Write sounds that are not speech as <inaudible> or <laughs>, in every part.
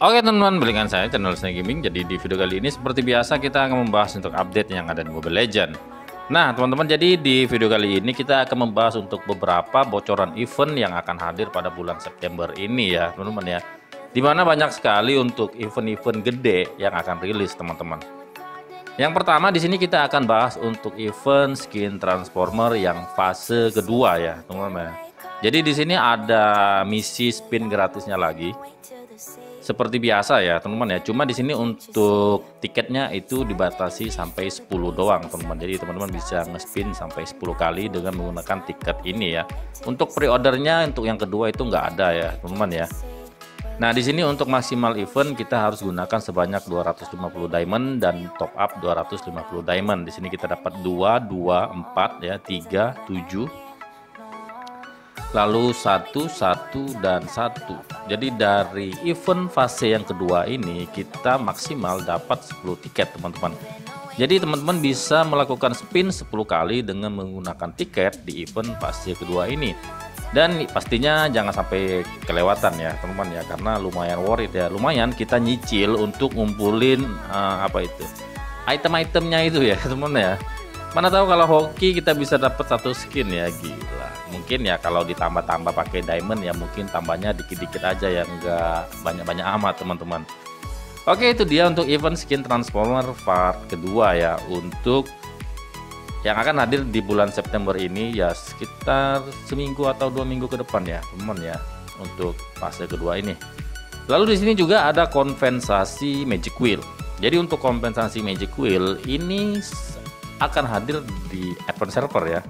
Oke teman-teman, balikan saya channel Snake Gaming. Jadi di video kali ini seperti biasa kita akan membahas untuk update yang ada di Mobile Legend. Nah teman-teman, jadi di video kali ini kita akan membahas untuk beberapa bocoran event yang akan hadir pada bulan September ini ya teman-teman ya. Di mana banyak sekali untuk event-event gede yang akan rilis teman-teman. Yang pertama di sini kita akan bahas untuk event skin transformer yang fase kedua ya teman-teman. Jadi di sini ada misi spin gratisnya lagi seperti biasa ya teman-teman ya. Cuma di sini untuk tiketnya itu dibatasi sampai 10 doang teman-teman. Jadi teman-teman bisa ngespin sampai 10 kali dengan menggunakan tiket ini ya. Untuk pre-ordernya untuk yang kedua itu nggak ada ya teman-teman ya. Nah, di sini untuk maksimal event kita harus gunakan sebanyak 250 diamond dan top up 250 diamond. Di sini kita dapat 2, 2, 4 ya, 3, 7, lalu satu satu dan satu. Jadi dari event fase yang kedua ini kita maksimal dapat 10 tiket teman-teman. Jadi teman-teman bisa melakukan spin 10 kali dengan menggunakan tiket di event fase kedua ini. Dan pastinya jangan sampai kelewatan ya teman-teman ya karena lumayan worth ya. Lumayan kita nyicil untuk ngumpulin uh, apa itu item-itemnya itu ya <laughs> teman-teman ya. Mana tahu kalau hoki kita bisa dapat satu skin ya gila mungkin ya kalau ditambah-tambah pakai diamond ya mungkin tambahnya dikit-dikit aja ya enggak banyak-banyak amat teman-teman. Oke itu dia untuk event skin transformer part kedua ya. Untuk yang akan hadir di bulan September ini ya sekitar seminggu atau dua minggu ke depan ya teman ya untuk fase kedua ini. Lalu di sini juga ada kompensasi magic wheel. Jadi untuk kompensasi magic wheel ini akan hadir di advance server ya.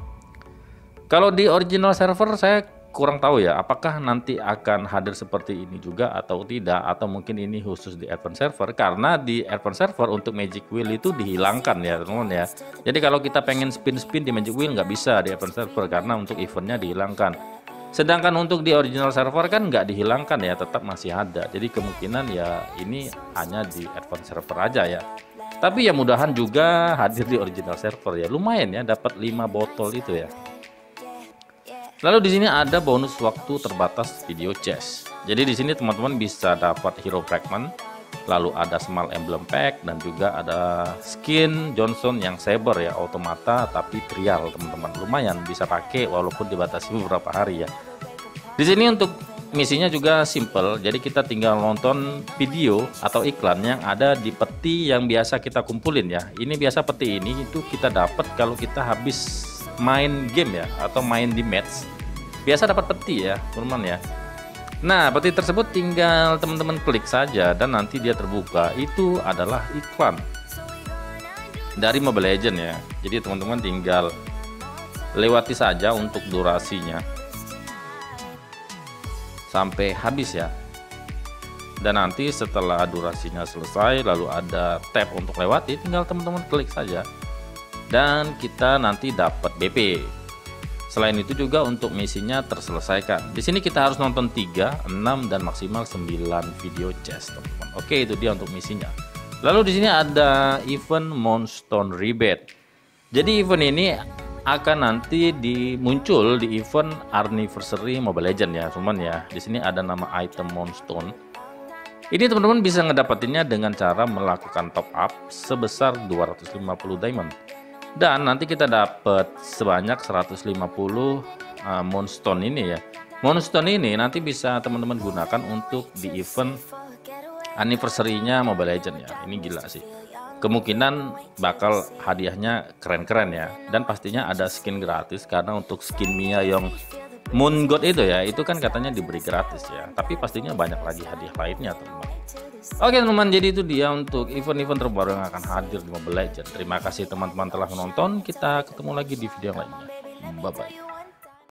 Kalau di original server saya kurang tahu ya, apakah nanti akan hadir seperti ini juga atau tidak atau mungkin ini khusus di advance server karena di advance server untuk magic wheel itu dihilangkan ya teman-teman ya. Jadi kalau kita pengen spin-spin di magic wheel nggak bisa di advance server karena untuk eventnya dihilangkan. Sedangkan untuk di original server kan nggak dihilangkan ya, tetap masih ada. Jadi kemungkinan ya ini hanya di advance server aja ya. Tapi ya mudahan juga hadir di original server ya. Lumayan ya dapat 5 botol itu ya. Lalu di sini ada bonus waktu terbatas video chess. Jadi di sini teman-teman bisa dapat hero fragment, lalu ada small emblem pack dan juga ada skin Johnson yang saber ya automata tapi trial teman-teman. Lumayan bisa pakai walaupun dibatasi beberapa hari ya. Di sini untuk misinya juga simple jadi kita tinggal nonton video atau iklan yang ada di peti yang biasa kita kumpulin ya ini biasa peti ini itu kita dapat kalau kita habis main game ya atau main di match. Biasa dapat peti ya teman-teman ya. Nah peti tersebut tinggal teman-teman klik saja dan nanti dia terbuka. Itu adalah iklan dari Mobile Legend ya. Jadi teman-teman tinggal lewati saja untuk durasinya. Sampai habis ya. Dan nanti setelah durasinya selesai lalu ada tab untuk lewati tinggal teman-teman klik saja dan kita nanti dapat BP selain itu juga untuk misinya terselesaikan di sini kita harus nonton 3 6 dan maksimal 9 video chest teman-teman oke itu dia untuk misinya lalu di sini ada event Monstone Rebate jadi event ini akan nanti dimuncul di event anniversary Mobile Legend ya, teman ya. Di sini ada nama item Moonstone. Ini teman-teman bisa ngedapetinnya dengan cara melakukan top up sebesar 250 diamond. Dan nanti kita dapat sebanyak 150 uh, Moonstone ini ya. Moonstone ini nanti bisa teman-teman gunakan untuk di event anniversary-nya Mobile Legend ya. Ini gila sih kemungkinan bakal hadiahnya keren-keren ya dan pastinya ada skin gratis karena untuk skin Mia yang Moon God itu ya itu kan katanya diberi gratis ya tapi pastinya banyak lagi hadiah lainnya teman-teman Oke teman-teman jadi itu dia untuk event-event terbaru yang akan hadir di Mobile Legends. Terima kasih teman-teman telah menonton. Kita ketemu lagi di video lainnya. Bye bye